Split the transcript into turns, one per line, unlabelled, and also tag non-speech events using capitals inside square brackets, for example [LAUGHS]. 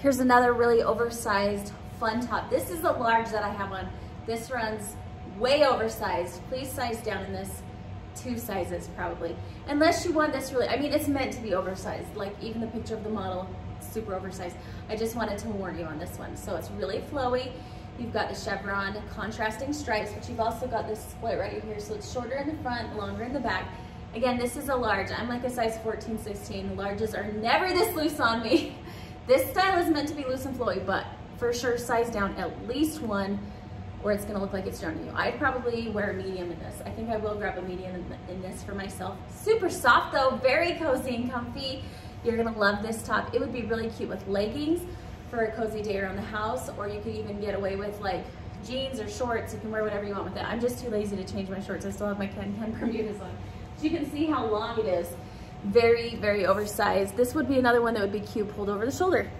Here's another really oversized fun top. This is the large that I have on. This runs way oversized. Please size down in this two sizes probably. Unless you want this really, I mean, it's meant to be oversized. Like even the picture of the model, super oversized. I just wanted to warn you on this one. So it's really flowy. You've got the chevron contrasting stripes, but you've also got this split right here. So it's shorter in the front, longer in the back. Again, this is a large. I'm like a size 14, 16. Larges are never this loose on me. [LAUGHS] This style is meant to be loose and flowy, but for sure size down at least one or it's gonna look like it's drowning you. I'd probably wear a medium in this. I think I will grab a medium in, this for myself. Super soft though, very cozy and comfy. You're gonna love this top. It would be really cute with leggings for a cozy day around the house, or you could even get away with like jeans or shorts. You can wear whatever you want with it. I'm just too lazy to change my shorts. I still have my KanCan [LAUGHS] Bermudas on. So you can see how long it is. Very, very oversized. This would be another one that would be cute pulled over the shoulder.